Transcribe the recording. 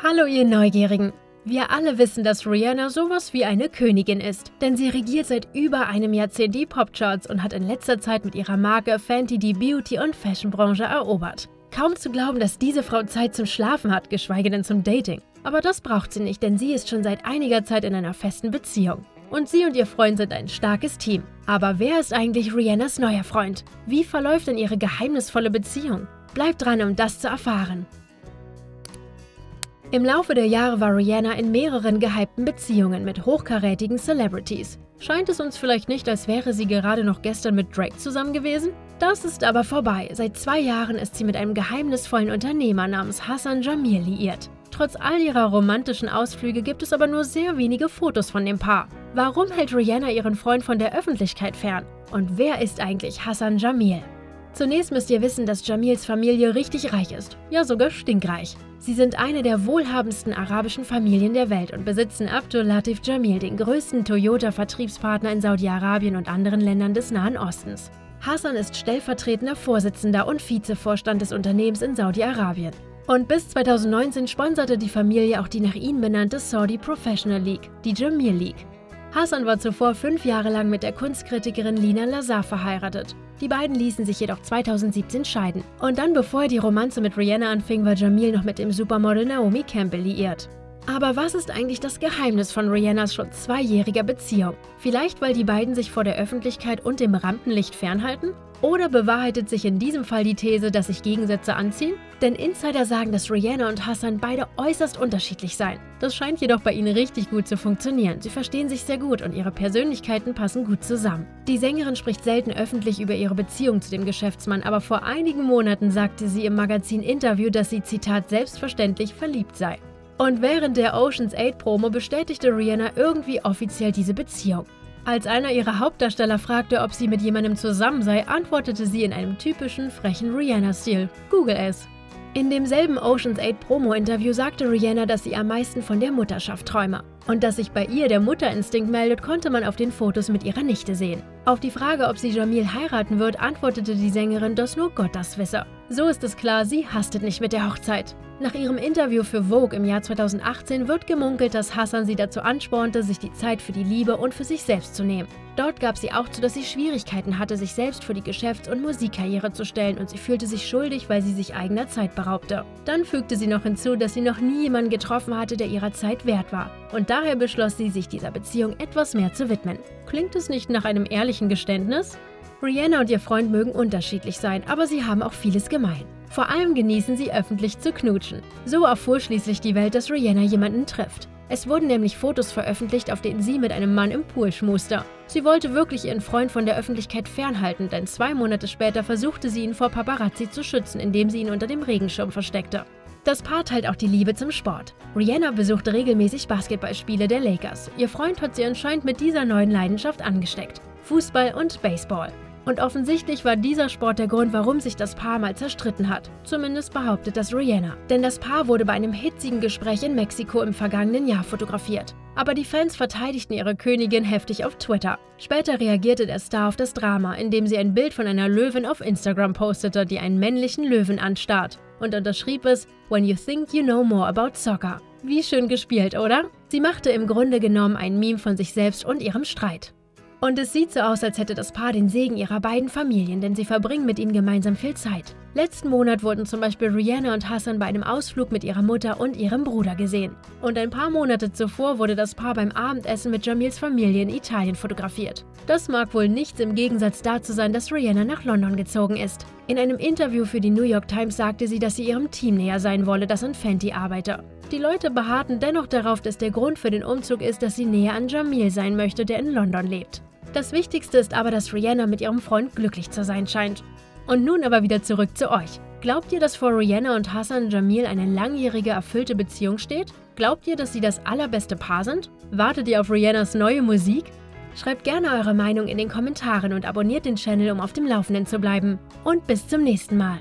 Hallo ihr Neugierigen! Wir alle wissen, dass Rihanna sowas wie eine Königin ist, denn sie regiert seit über einem Jahrzehnt die Popcharts und hat in letzter Zeit mit ihrer Marke Fenty die Beauty- und Fashionbranche erobert. Kaum zu glauben, dass diese Frau Zeit zum Schlafen hat, geschweige denn zum Dating. Aber das braucht sie nicht, denn sie ist schon seit einiger Zeit in einer festen Beziehung. Und sie und ihr Freund sind ein starkes Team. Aber wer ist eigentlich Rihannas neuer Freund? Wie verläuft denn ihre geheimnisvolle Beziehung? Bleibt dran, um das zu erfahren. Im Laufe der Jahre war Rihanna in mehreren gehypten Beziehungen mit hochkarätigen Celebrities. Scheint es uns vielleicht nicht, als wäre sie gerade noch gestern mit Drake zusammen gewesen? Das ist aber vorbei. Seit zwei Jahren ist sie mit einem geheimnisvollen Unternehmer namens Hassan Jamil liiert. Trotz all ihrer romantischen Ausflüge gibt es aber nur sehr wenige Fotos von dem Paar. Warum hält Rihanna ihren Freund von der Öffentlichkeit fern? Und wer ist eigentlich Hassan Jamil? Zunächst müsst ihr wissen, dass Jamils Familie richtig reich ist, ja sogar stinkreich. Sie sind eine der wohlhabendsten arabischen Familien der Welt und besitzen Abdul Latif Jamil, den größten Toyota-Vertriebspartner in Saudi-Arabien und anderen Ländern des Nahen Ostens. Hassan ist stellvertretender Vorsitzender und Vizevorstand des Unternehmens in Saudi-Arabien. Und bis 2019 sponserte die Familie auch die nach ihm benannte Saudi Professional League, die Jamil League. Hassan war zuvor fünf Jahre lang mit der Kunstkritikerin Lina Lazar verheiratet. Die beiden ließen sich jedoch 2017 scheiden. Und dann, bevor er die Romanze mit Rihanna anfing, war Jamil noch mit dem Supermodel Naomi Campbell liiert. Aber was ist eigentlich das Geheimnis von Rihannas schon zweijähriger Beziehung? Vielleicht, weil die beiden sich vor der Öffentlichkeit und dem Rampenlicht fernhalten? Oder bewahrheitet sich in diesem Fall die These, dass sich Gegensätze anziehen? Denn Insider sagen, dass Rihanna und Hassan beide äußerst unterschiedlich seien. Das scheint jedoch bei ihnen richtig gut zu funktionieren. Sie verstehen sich sehr gut und ihre Persönlichkeiten passen gut zusammen. Die Sängerin spricht selten öffentlich über ihre Beziehung zu dem Geschäftsmann, aber vor einigen Monaten sagte sie im Magazin Interview, dass sie, Zitat, selbstverständlich verliebt sei. Und während der Oceans 8 Promo bestätigte Rihanna irgendwie offiziell diese Beziehung. Als einer ihrer Hauptdarsteller fragte, ob sie mit jemandem zusammen sei, antwortete sie in einem typischen frechen Rihanna-Stil. Google es. In demselben Oceans 8 Promo-Interview sagte Rihanna, dass sie am meisten von der Mutterschaft träume. Und dass sich bei ihr der Mutterinstinkt meldet, konnte man auf den Fotos mit ihrer Nichte sehen. Auf die Frage, ob sie Jamil heiraten wird, antwortete die Sängerin, dass nur Gott das wisse. So ist es klar, sie hastet nicht mit der Hochzeit. Nach ihrem Interview für Vogue im Jahr 2018 wird gemunkelt, dass Hassan sie dazu anspornte, sich die Zeit für die Liebe und für sich selbst zu nehmen. Dort gab sie auch zu, dass sie Schwierigkeiten hatte, sich selbst für die Geschäfts- und Musikkarriere zu stellen und sie fühlte sich schuldig, weil sie sich eigener Zeit beraubte. Dann fügte sie noch hinzu, dass sie noch nie jemanden getroffen hatte, der ihrer Zeit wert war. Und daher beschloss sie, sich dieser Beziehung etwas mehr zu widmen. Klingt es nicht nach einem ehrlichen Geständnis? Rihanna und ihr Freund mögen unterschiedlich sein, aber sie haben auch vieles gemein. Vor allem genießen sie öffentlich zu knutschen. So erfuhr schließlich die Welt, dass Rihanna jemanden trifft. Es wurden nämlich Fotos veröffentlicht, auf denen sie mit einem Mann im Pool schmuste. Sie wollte wirklich ihren Freund von der Öffentlichkeit fernhalten, denn zwei Monate später versuchte sie ihn vor Paparazzi zu schützen, indem sie ihn unter dem Regenschirm versteckte. Das Paar teilt auch die Liebe zum Sport. Rihanna besucht regelmäßig Basketballspiele der Lakers. Ihr Freund hat sie anscheinend mit dieser neuen Leidenschaft angesteckt. Fußball und Baseball. Und offensichtlich war dieser Sport der Grund, warum sich das Paar mal zerstritten hat. Zumindest behauptet das Rihanna. Denn das Paar wurde bei einem hitzigen Gespräch in Mexiko im vergangenen Jahr fotografiert. Aber die Fans verteidigten ihre Königin heftig auf Twitter. Später reagierte der Star auf das Drama, indem sie ein Bild von einer Löwin auf Instagram postete, die einen männlichen Löwen anstarrt. Und unterschrieb es, When you think you know more about soccer. Wie schön gespielt, oder? Sie machte im Grunde genommen ein Meme von sich selbst und ihrem Streit. Und es sieht so aus, als hätte das Paar den Segen ihrer beiden Familien, denn sie verbringen mit ihnen gemeinsam viel Zeit. Letzten Monat wurden zum Beispiel Rihanna und Hassan bei einem Ausflug mit ihrer Mutter und ihrem Bruder gesehen. Und ein paar Monate zuvor wurde das Paar beim Abendessen mit Jamils Familie in Italien fotografiert. Das mag wohl nichts im Gegensatz dazu sein, dass Rihanna nach London gezogen ist. In einem Interview für die New York Times sagte sie, dass sie ihrem Team näher sein wolle, das an Fenty arbeite. Die Leute beharrten dennoch darauf, dass der Grund für den Umzug ist, dass sie näher an Jamil sein möchte, der in London lebt. Das Wichtigste ist aber, dass Rihanna mit ihrem Freund glücklich zu sein scheint. Und nun aber wieder zurück zu euch. Glaubt ihr, dass vor Rihanna und Hassan Jamil eine langjährige, erfüllte Beziehung steht? Glaubt ihr, dass sie das allerbeste Paar sind? Wartet ihr auf Rihannas neue Musik? Schreibt gerne eure Meinung in den Kommentaren und abonniert den Channel, um auf dem Laufenden zu bleiben. Und bis zum nächsten Mal.